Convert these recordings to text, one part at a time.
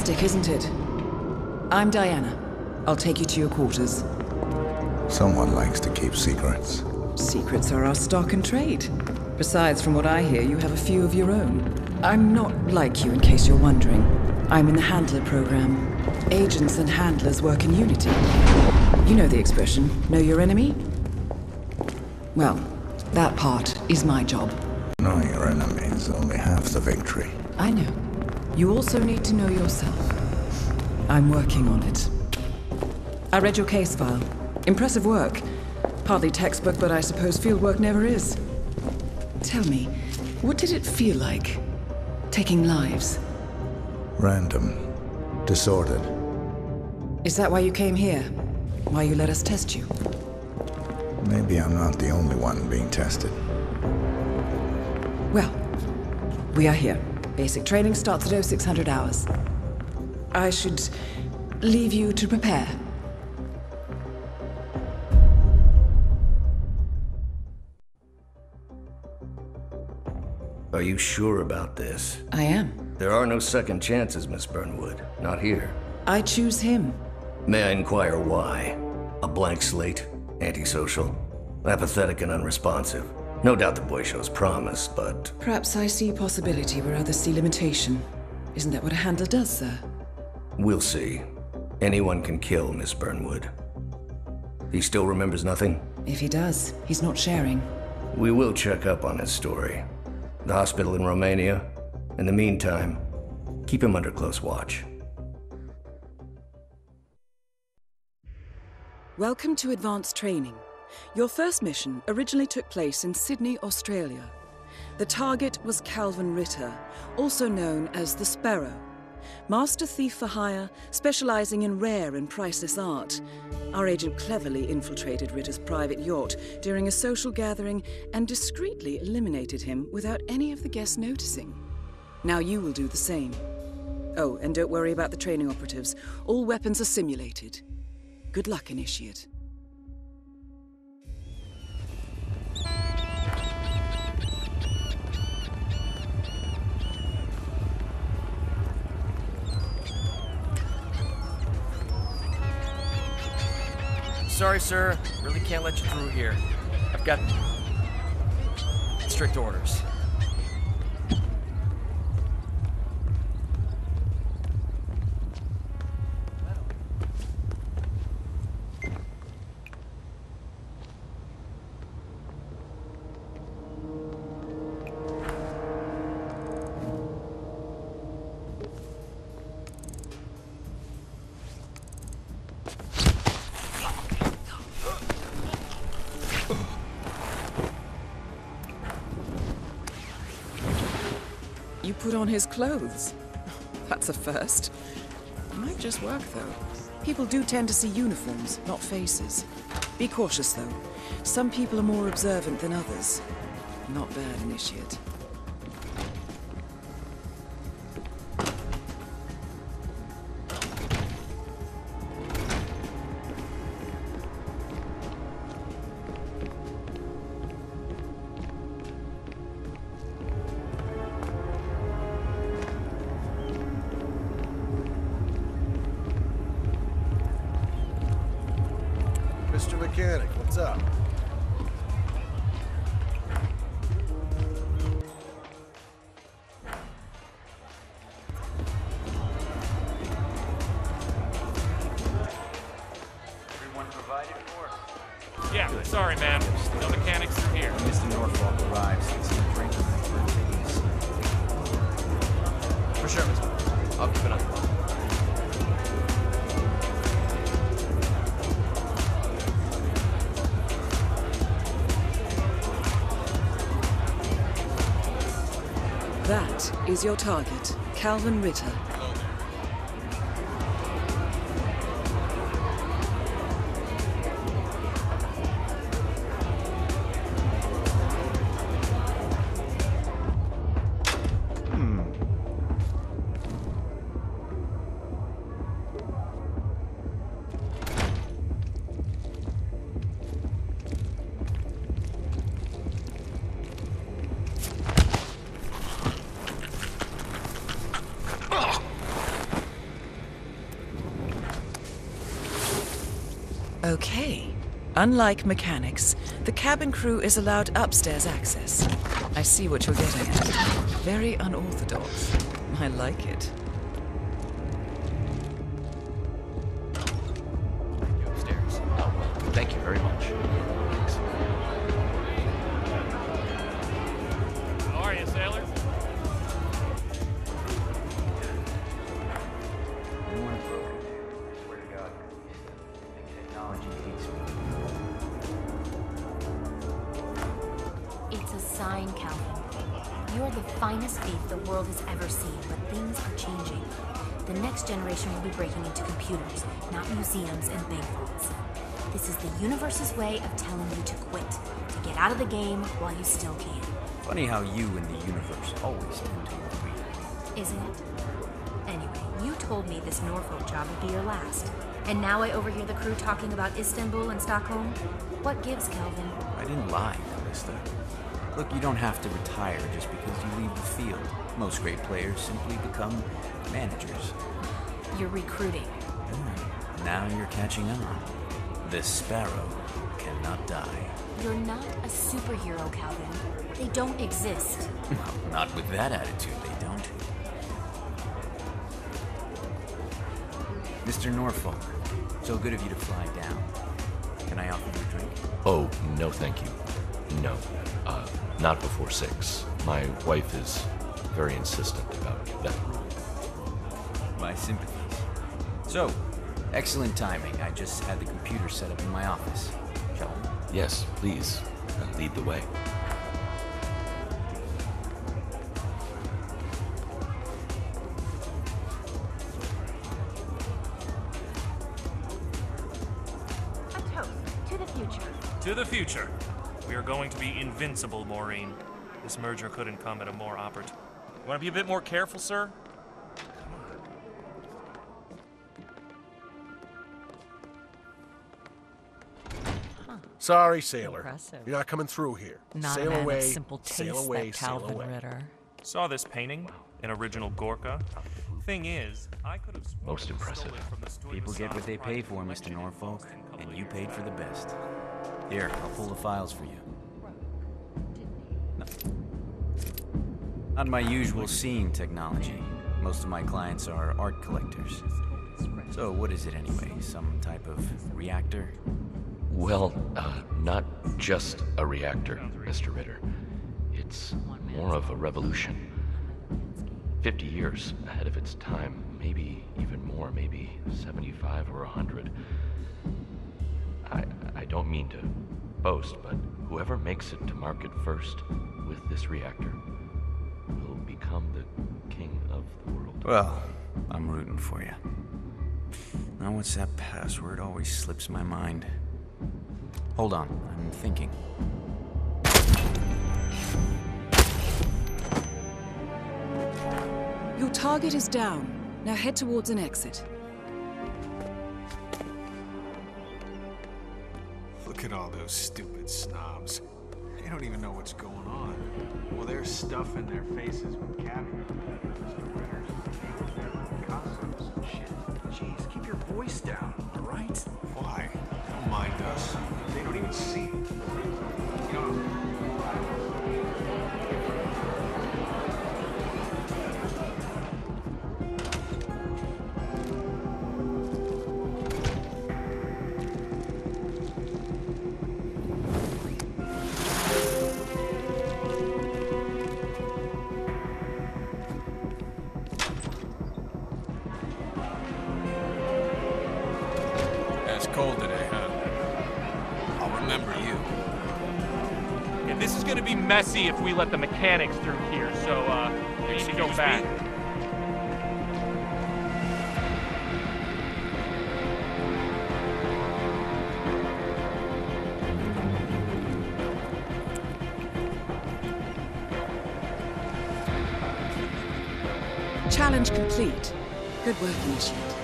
Majestic, isn't it? I'm Diana. I'll take you to your quarters. Someone likes to keep secrets. Secrets are our stock and trade. Besides, from what I hear, you have a few of your own. I'm not like you, in case you're wondering. I'm in the Handler program. Agents and handlers work in unity. You know the expression, know your enemy? Well, that part is my job. Knowing your enemy is only half the victory. I know. You also need to know yourself. I'm working on it. I read your case file. Impressive work. Partly textbook, but I suppose fieldwork never is. Tell me, what did it feel like? Taking lives? Random. Disordered. Is that why you came here? Why you let us test you? Maybe I'm not the only one being tested. Well, we are here. Basic training starts at 0600 hours. I should leave you to prepare. Are you sure about this? I am. There are no second chances, Miss Burnwood. Not here. I choose him. May I inquire why? A blank slate? Antisocial? Apathetic and unresponsive? No doubt the boy shows promise, but... Perhaps I see possibility where others see limitation. Isn't that what a handler does, sir? We'll see. Anyone can kill Miss Burnwood. He still remembers nothing? If he does, he's not sharing. We will check up on his story. The hospital in Romania. In the meantime, keep him under close watch. Welcome to advanced training. Your first mission originally took place in Sydney, Australia. The target was Kalvin Ritter, also known as the Sparrow. Master thief for hire, specializing in rare and priceless art. Our agent cleverly infiltrated Ritter's private yacht during a social gathering and discreetly eliminated him without any of the guests noticing. Now you will do the same. Oh, and don't worry about the training operatives. All weapons are simulated. Good luck, Initiate. Sorry, sir. Really can't let you through here. I've got strict orders. Put on his clothes. That's a first. Might just work, though. People do tend to see uniforms, not faces. Be cautious, though. Some people are more observant than others. Not bad, Initiate. Mechanic, what's up? Yeah, sorry, man. No mechanics through here. Mr. Norfolk arrives. That is your target, Kalvin Ritter. Okay. Unlike mechanics, the cabin crew is allowed upstairs access. I see what you're getting at. Very unorthodox. I like it. Finest thief the world has ever seen, but things are changing. The next generation will be breaking into computers, not museums and bank vaults. This is the universe's way of telling you to quit, to get out of the game while you still can. Funny how you and the universe always tend to agree. Isn't it? Anyway, you told me this Norfolk job would be your last. And now I overhear the crew talking about Istanbul and Stockholm? What gives, Kalvin? I didn't lie, Callista. Look, you don't have to retire just because you leave the field. Most great players simply become managers. You're recruiting. Hmm, Now you're catching on. This sparrow cannot die. You're not a superhero, Kalvin. They don't exist. Not with that attitude, they don't. Mr. Norfolk, so good of you to fly down. Can I offer you a drink? Oh, no, thank you. No. Uh, not before six. My wife is very insistent about that rule. My sympathies. So, excellent timing. I just had the computer set up in my office. Shall we? Yes, please, uh, lead the way. A toast to the future. to the future. To the future. We are going to be invincible, Maureen. This merger couldn't come at a more opportune. You want to be a bit more careful, sir? Sorry, sailor. Impressive. You're not coming through here. Not sail a man away, of simple sail taste, away, that sail Calvin away. Ritter. Saw this painting, an original Gorka. Thing is, I could have sworn Most impressive. from the People get what they pay for, Mr. Norfolk, Boston a couple and you paid for the best. Here, I'll pull the files for you. No. Not my usual seeing technology. Most of my clients are art collectors. So, what is it anyway? Some type of reactor? Well, uh, not just a reactor, Mr. Ritter. It's more of a revolution. 50 years ahead of its time, maybe even more, maybe 75 or 100. I, I don't mean to boast, but whoever makes it to market first with this reactor will become the king of the world. Well, I'm rooting for you. Now, what's that password? Always slips my mind. Hold on, I'm thinking. Your target is down. Now head towards an exit. Those stupid snobs. They don't even know what's going on. Well, they're stuffing their faces with caviar. Mr. And shit. Jeez, keep your voice down, all right? Why? Don't mind us. They don't even see this is gonna be messy if we let the mechanics through here, so, uh, we need to go back. me? Challenge complete. Good work, Initiate.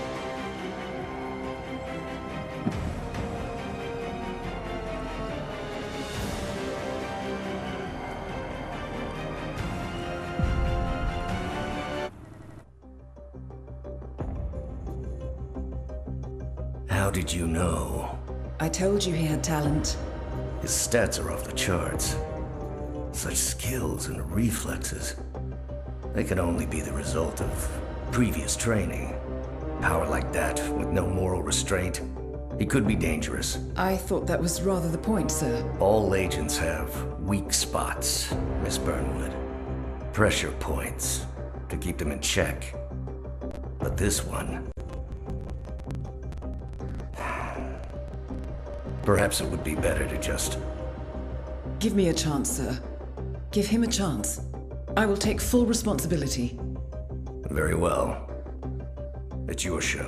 Did you know? I told you he had talent. His stats are off the charts. Such skills and reflexes. They can only be the result of previous training. Power like that, with no moral restraint, he could be dangerous. I thought that was rather the point, sir. All agents have weak spots, Miss Burnwood. Pressure points to keep them in check. But this one... Perhaps it would be better to just... Give me a chance, sir. Give him a chance. I will take full responsibility. Very well. It's your show.